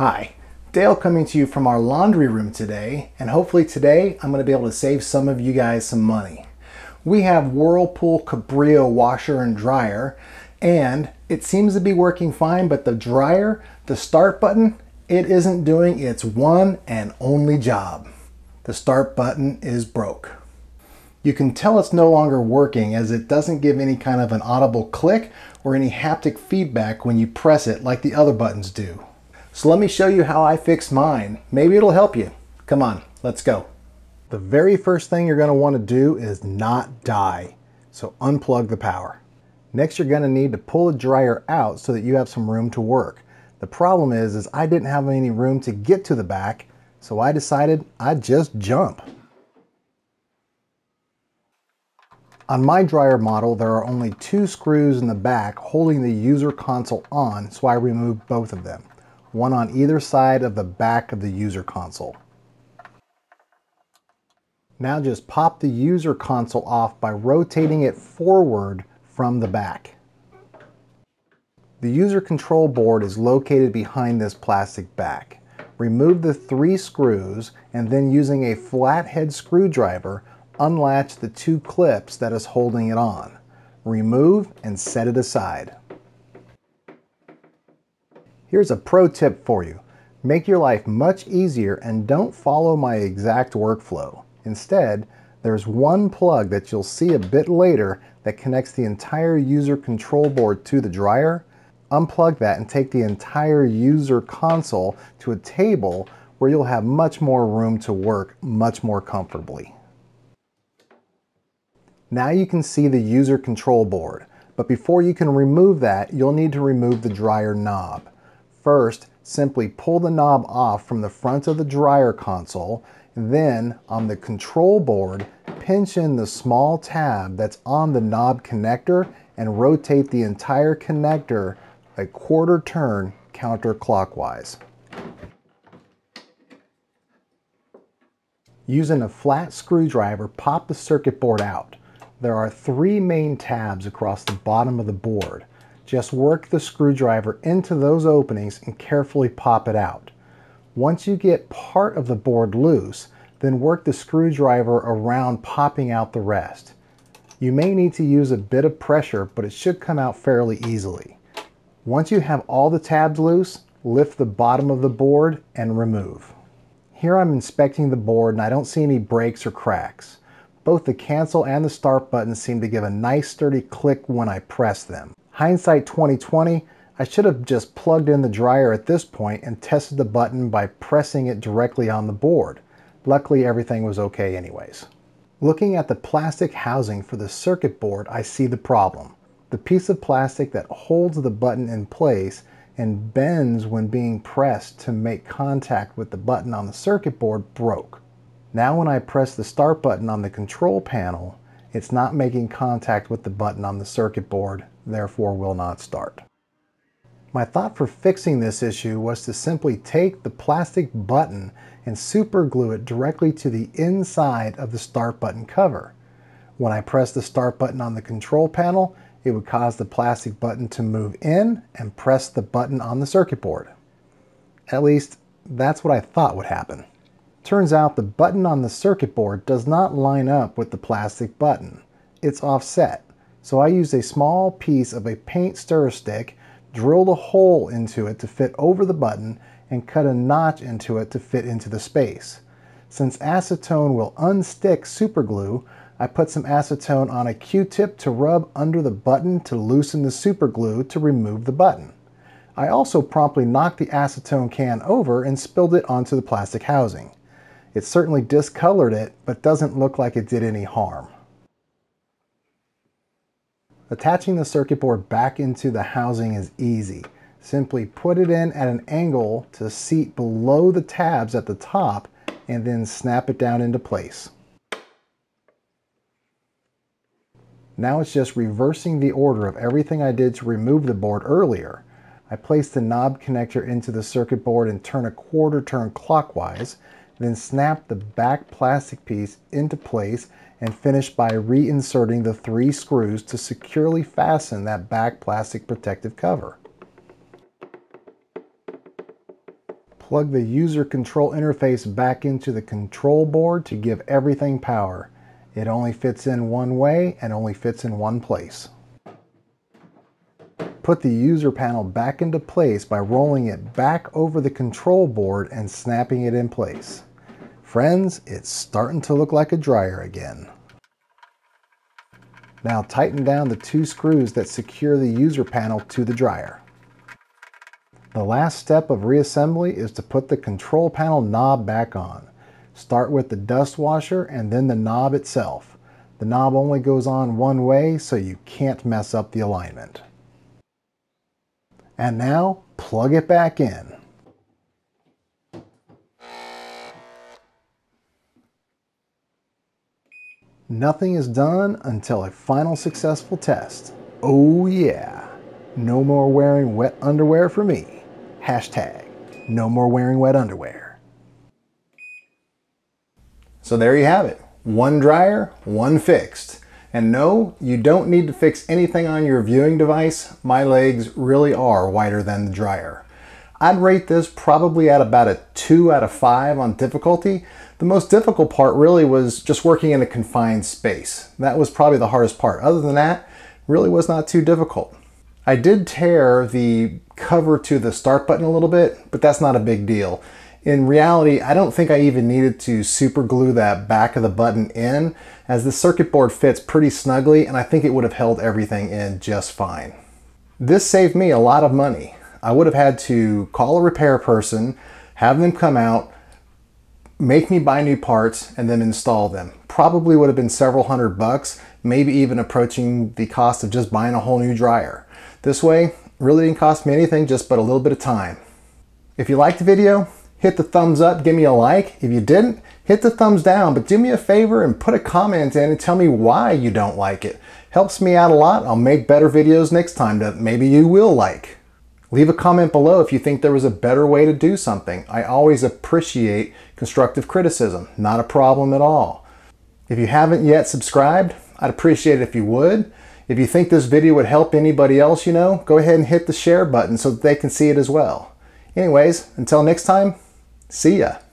Hi, Dale coming to you from our laundry room today, and hopefully today I'm going to be able to save some of you guys some money. We have Whirlpool Cabrio washer and dryer, and it seems to be working fine, but the dryer, the start button, it isn't doing its one and only job. The start button is broke. You can tell it's no longer working as it doesn't give any kind of an audible click or any haptic feedback when you press it like the other buttons do. So let me show you how I fixed mine. Maybe it'll help you. Come on, let's go. The very first thing you're going to want to do is not die. So unplug the power. Next you're going to need to pull the dryer out so that you have some room to work. The problem is, is I didn't have any room to get to the back, so I decided I'd just jump. On my dryer model, there are only two screws in the back holding the user console on, so I removed both of them one on either side of the back of the user console. Now just pop the user console off by rotating it forward from the back. The user control board is located behind this plastic back. Remove the three screws and then using a flathead screwdriver, unlatch the two clips that is holding it on. Remove and set it aside. Here's a pro tip for you. Make your life much easier and don't follow my exact workflow. Instead, there's one plug that you'll see a bit later that connects the entire user control board to the dryer. Unplug that and take the entire user console to a table where you'll have much more room to work much more comfortably. Now you can see the user control board, but before you can remove that, you'll need to remove the dryer knob. First, simply pull the knob off from the front of the dryer console. Then, on the control board, pinch in the small tab that's on the knob connector and rotate the entire connector a quarter turn counterclockwise. Using a flat screwdriver, pop the circuit board out. There are three main tabs across the bottom of the board. Just work the screwdriver into those openings and carefully pop it out. Once you get part of the board loose, then work the screwdriver around popping out the rest. You may need to use a bit of pressure, but it should come out fairly easily. Once you have all the tabs loose, lift the bottom of the board and remove. Here I'm inspecting the board and I don't see any breaks or cracks. Both the cancel and the start buttons seem to give a nice sturdy click when I press them. Hindsight 2020, I should have just plugged in the dryer at this point and tested the button by pressing it directly on the board. Luckily everything was okay anyways. Looking at the plastic housing for the circuit board, I see the problem. The piece of plastic that holds the button in place and bends when being pressed to make contact with the button on the circuit board broke. Now when I press the start button on the control panel, it's not making contact with the button on the circuit board therefore will not start. My thought for fixing this issue was to simply take the plastic button and super glue it directly to the inside of the start button cover. When I press the start button on the control panel, it would cause the plastic button to move in and press the button on the circuit board. At least, that's what I thought would happen. Turns out the button on the circuit board does not line up with the plastic button. It's offset. So I used a small piece of a paint stir stick, drilled a hole into it to fit over the button, and cut a notch into it to fit into the space. Since acetone will unstick superglue, I put some acetone on a Q-tip to rub under the button to loosen the superglue to remove the button. I also promptly knocked the acetone can over and spilled it onto the plastic housing. It certainly discolored it, but doesn't look like it did any harm. Attaching the circuit board back into the housing is easy. Simply put it in at an angle to seat below the tabs at the top and then snap it down into place. Now it's just reversing the order of everything I did to remove the board earlier. I place the knob connector into the circuit board and turn a quarter turn clockwise, then snap the back plastic piece into place and finish by reinserting the three screws to securely fasten that back plastic protective cover. Plug the user control interface back into the control board to give everything power. It only fits in one way and only fits in one place. Put the user panel back into place by rolling it back over the control board and snapping it in place. Friends, it's starting to look like a dryer again. Now tighten down the two screws that secure the user panel to the dryer. The last step of reassembly is to put the control panel knob back on. Start with the dust washer and then the knob itself. The knob only goes on one way so you can't mess up the alignment. And now plug it back in. Nothing is done until a final successful test. Oh yeah, no more wearing wet underwear for me. Hashtag, no more wearing wet underwear. So there you have it. One dryer, one fixed. And no, you don't need to fix anything on your viewing device. My legs really are wider than the dryer. I'd rate this probably at about a 2 out of 5 on difficulty. The most difficult part really was just working in a confined space. That was probably the hardest part. Other than that, really was not too difficult. I did tear the cover to the start button a little bit, but that's not a big deal. In reality, I don't think I even needed to super glue that back of the button in as the circuit board fits pretty snugly and I think it would have held everything in just fine. This saved me a lot of money. I would have had to call a repair person, have them come out, make me buy new parts, and then install them. Probably would have been several hundred bucks, maybe even approaching the cost of just buying a whole new dryer. This way, really didn't cost me anything, just but a little bit of time. If you liked the video, hit the thumbs up, give me a like. If you didn't, hit the thumbs down, but do me a favor and put a comment in and tell me why you don't like it. Helps me out a lot. I'll make better videos next time that maybe you will like. Leave a comment below if you think there was a better way to do something. I always appreciate constructive criticism. Not a problem at all. If you haven't yet subscribed, I'd appreciate it if you would. If you think this video would help anybody else you know, go ahead and hit the share button so that they can see it as well. Anyways, until next time, See ya.